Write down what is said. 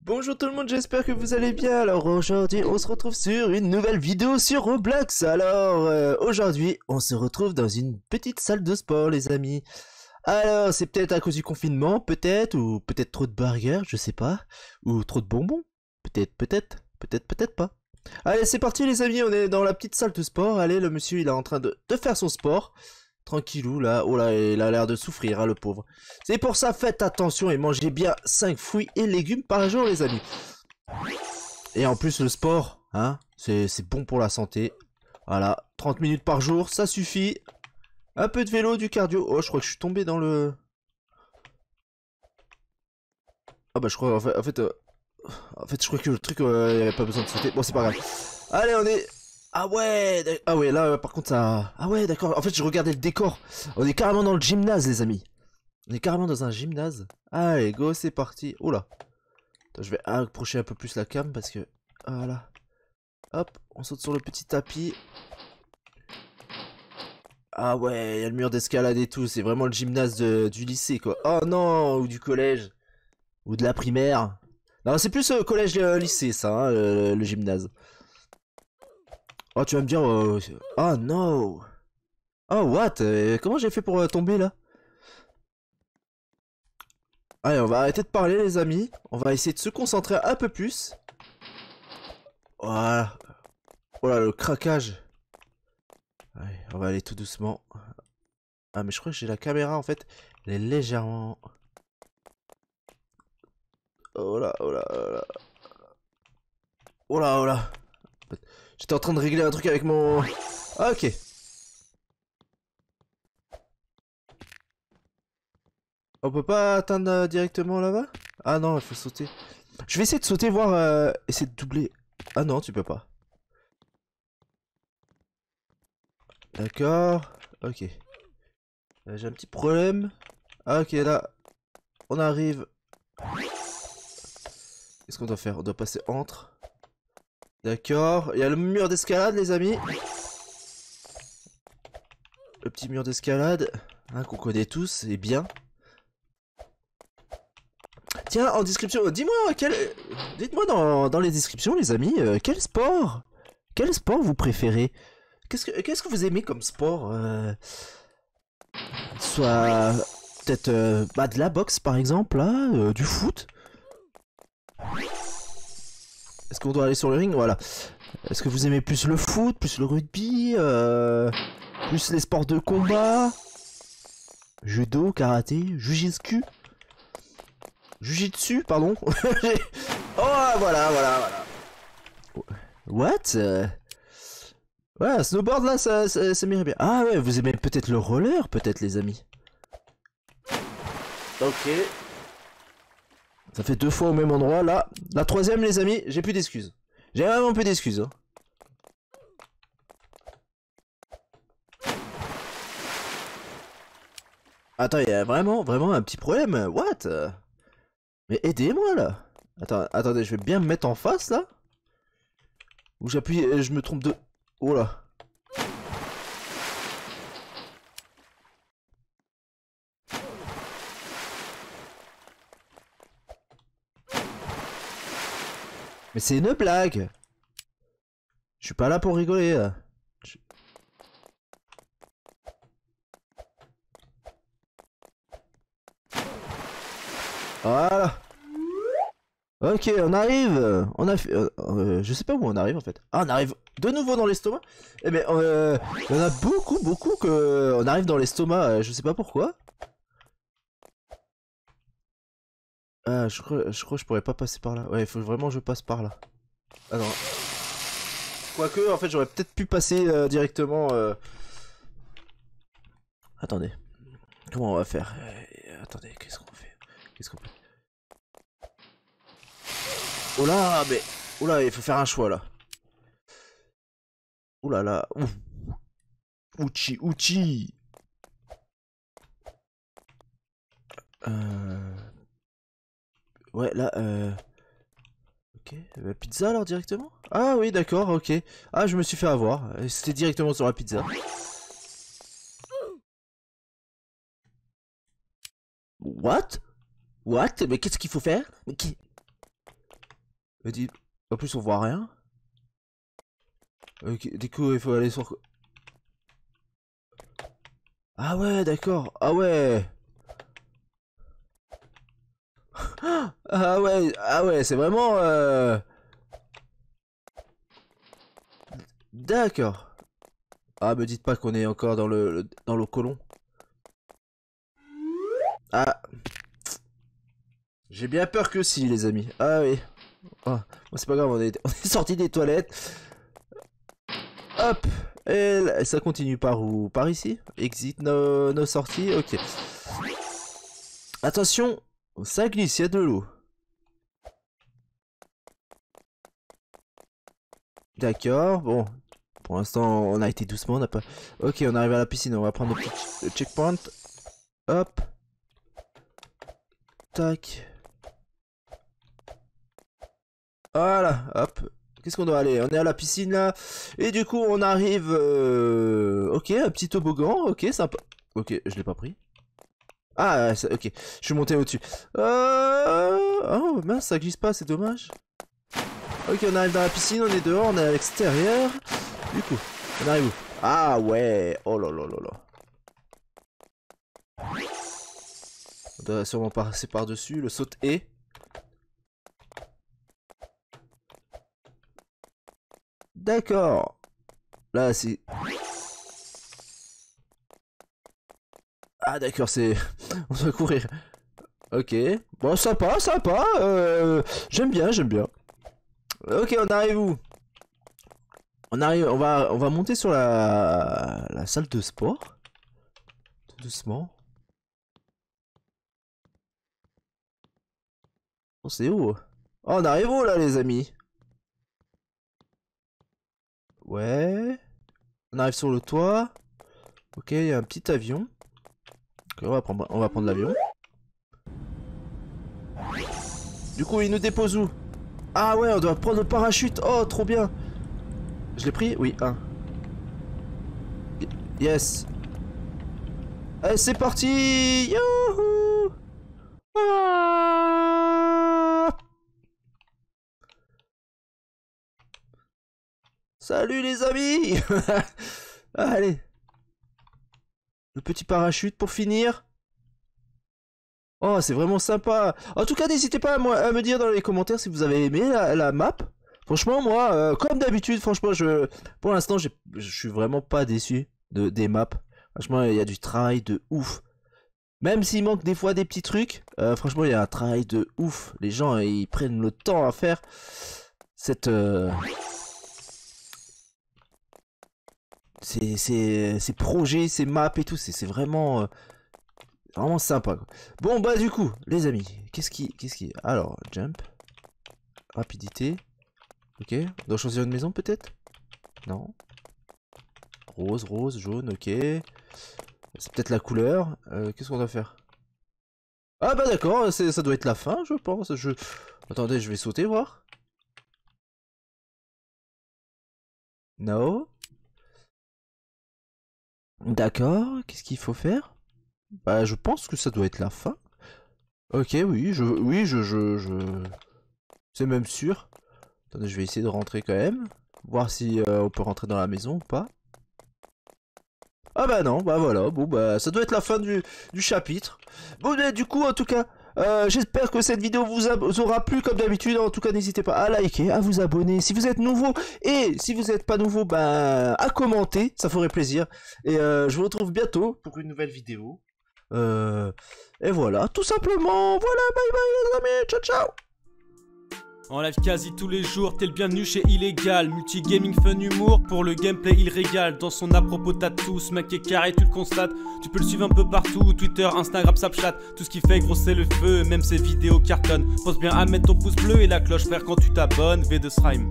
Bonjour tout le monde, j'espère que vous allez bien. Alors aujourd'hui, on se retrouve sur une nouvelle vidéo sur Roblox. Alors euh, aujourd'hui, on se retrouve dans une petite salle de sport, les amis. Alors, c'est peut-être à cause du confinement, peut-être, ou peut-être trop de burgers, je sais pas, ou trop de bonbons, peut-être, peut-être, peut-être, peut-être pas. Allez, c'est parti les amis, on est dans la petite salle de sport. Allez, le monsieur, il est en train de faire son sport. Tranquillou là, oh là, il a l'air de souffrir, hein, le pauvre. C'est pour ça, faites attention et mangez bien 5 fruits et légumes par jour, les amis. Et en plus, le sport, hein, c'est bon pour la santé. Voilà, 30 minutes par jour, ça suffit. Un peu de vélo, du cardio. Oh, je crois que je suis tombé dans le... Ah bah je crois, en fait, en fait, euh, en fait je crois que le truc, euh, il n'y avait pas besoin de sauter. Bon, c'est pas grave. Allez, on est... Ah ouais, ah ouais, là, par contre, ça... Ah ouais, d'accord. En fait, je regardais le décor. On est carrément dans le gymnase, les amis. On est carrément dans un gymnase. Allez, go, c'est parti. Oh là. je vais approcher un peu plus la cam parce que... Voilà. Hop, on saute sur le petit tapis. Ah ouais, il y a le mur d'escalade et tout. C'est vraiment le gymnase du lycée, quoi. Oh non, ou du collège. Ou de la primaire. Non, c'est plus euh, collège-lycée, ça, hein, le gymnase. Oh, tu vas me dire... oh non Oh, what? Euh, Comment j'ai fait pour euh, tomber, là? Allez, on va arrêter de parler, les amis. On va essayer de se concentrer un peu plus. Voilà. Voilà, le craquage. Allez, on va aller tout doucement. Ah, mais je crois que j'ai la caméra, en fait. Elle est légèrement... Oh là, oh là, oh là. Oh là, oh là. J'étais en train de régler un truc avec mon... Ah, ok. On peut pas atteindre euh, directement là-bas? Ah non, il faut sauter. Je vais essayer de sauter, voir... Euh, essayer de doubler. Ah non, tu peux pas. D'accord. Ok. Euh, j'ai un petit problème. Ah ok, là. On arrive. Qu'est-ce qu'on doit faire? On doit passer entre. D'accord. Il y a le mur d'escalade, les amis. Le petit mur d'escalade. Hein, qu'on connaît tous, et bien. Tiens, en description, dis-moi, dites-moi dans, les descriptions, les amis, euh, quel sport Quel sport vous préférez? Qu'est-ce que, vous aimez comme sport euh, Soit peut-être euh, bah, de la boxe, par exemple, là, du foot est-ce qu'on doit aller sur le ring Voilà. Est-ce que vous aimez plus le foot, plus le rugby, euh, plus les sports de combat? Judo, karaté, jujitsu? Jujitsu, pardon. oh, voilà, voilà, voilà. What? Ouais, snowboard là, ça, ça, ça m'irait bien. Ah ouais, vous aimez peut-être le roller, peut-être les amis? Ok. Ça fait deux fois au même endroit. Là, la troisième, les amis, j'ai plus d'excuses. J'ai vraiment plus d'excuses. Hein. Attends, il y a vraiment, vraiment un petit problème. What? Mais aidez-moi, là. Attends, attendez, je vais bien me mettre en face, là. Ou j'appuie, je me trompe de... Oh là. Mais c'est une blague Je suis pas là pour rigoler. Voilà. Ok, on arrive. On a euh, euh, je sais pas où on arrive en fait. Ah, on arrive de nouveau dans l'estomac. Eh ben, euh, il y en a beaucoup, beaucoup que on arrive dans l'estomac. Je sais pas pourquoi. Ah, je crois, que je pourrais pas passer par là. Ouais, il faut vraiment que je passe par là. Alors. Quoique, en fait, j'aurais peut-être pu passer euh, directement. Euh. Attendez. Comment on va faire? Euh, Attendez, qu'est-ce qu'on fait? Qu'est-ce qu'on fait? Oh là, mais. Oh là, il faut faire un choix là. Oh là là. Ouchi, ouchi. Euh. Ouais, là, euh... Ok, la euh, pizza alors directement? Ah oui, d'accord, ok. Ah, je me suis fait avoir. C'était directement sur la pizza. What? What? Mais qu'est-ce qu'il faut faire? Mais qui... Dit... En plus, on voit rien. Ok, du coup, il faut aller sur... Ah ouais, d'accord. Ah ouais. Ah ouais, ah ouais, c'est vraiment... Euh... D'accord. Ah, me dites pas qu'on est encore dans le, dans le colon. Ah. J'ai bien peur que si, les amis. Ah oui. Oh, c'est pas grave, on est, on est sorti des toilettes. Hop. Et ça continue par où? Par ici? Exit nos, nos sorties? Ok. Attention, ça glisse, il y a de l'eau. D'accord, bon. Pour l'instant, on a été doucement, on n'a pas... Ok, on arrive à la piscine, on va prendre le checkpoint. Hop. Tac. Voilà, hop. Qu'est-ce qu'on doit aller? On est à la piscine là. Et du coup, on arrive... Euh, ok, un petit toboggan. Ok, sympa. Ok, je l'ai pas pris. Ah, ok. Je suis monté au-dessus. Euh... Oh, mince, ça glisse pas, c'est dommage. Ok, on arrive dans la piscine, on est dehors, on est à l'extérieur. Du coup, on arrive où? Ah ouais Oh là là là là. On doit sûrement passer par-dessus. Le saut est... D'accord. Là, c'est... Ah d'accord, c'est... On doit courir. Ok. Bon, sympa, sympa. Euh... J'aime bien, j'aime bien. Ok, on arrive où? On arrive, on va, on va monter sur la, la salle de sport. Tout doucement. On oh, c'est où? Oh, on arrive où là, les amis? Ouais. On arrive sur le toit. Ok, il y a un petit avion. On va prendre, l'avion. Du coup, il nous dépose où? Ah ouais, on doit prendre le parachute. Oh, trop bien. Je l'ai pris? Oui, un. Yes. Allez, c'est parti Youhou ah Salut les amis Allez. Le petit parachute pour finir. Oh, c'est vraiment sympa. En tout cas, n'hésitez pas à, me dire dans les commentaires si vous avez aimé la, map. Franchement, moi, euh, comme d'habitude, franchement, je, pour l'instant, je suis vraiment pas déçu de, des maps. Franchement, il y a du travail de ouf. Même s'il manque des fois des petits trucs, euh, franchement, il y a un travail de ouf. Les gens, ils prennent le temps à faire cette... Euh, ces, ces, projets, ces maps et tout, c'est vraiment, euh, vraiment sympa. Bon bah du coup, les amis, qu'est-ce qui, qu'est-ce qui, alors jump, rapidité, ok, on doit choisir une maison peut-être, non, rose, rose, jaune, ok, c'est peut-être la couleur, euh, qu'est-ce qu'on doit faire? Ah bah d'accord, ça doit être la fin, je pense. Je, attendez, je vais sauter voir. No. D'accord, qu'est-ce qu'il faut faire? Bah je pense que ça doit être la fin. Ok, oui, je... Oui, je... je. C'est même sûr. Attendez, je vais essayer de rentrer quand même. Voir si euh, on peut rentrer dans la maison ou pas. Ah bah non, bah voilà, bon bah ça doit être la fin du, du chapitre. Bon, bah, du coup, en tout cas, euh, j'espère que cette vidéo vous, aura plu comme d'habitude. En tout cas, n'hésitez pas à liker, à vous abonner si vous êtes nouveau. Et si vous n'êtes pas nouveau, ben, à commenter, ça ferait plaisir. Et euh, je vous retrouve bientôt pour une nouvelle vidéo. Euh, et voilà, tout simplement. Voilà, bye bye les amis, ciao ciao en live quasi tous les jours, t'es le bienvenu chez Illégal. Multigaming fun humour, pour le gameplay il régale. Dans son apropos t'as tous, mec est carré, tu le constates. Tu peux le suivre un peu partout, Twitter, Instagram, Snapchat. Tout ce qui fait grosser le feu, même ses vidéos cartonnent. Pense bien à mettre ton pouce bleu et la cloche frère quand tu t'abonnes, V de Srime.